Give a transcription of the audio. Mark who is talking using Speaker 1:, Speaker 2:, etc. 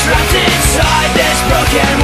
Speaker 1: trapped inside this broken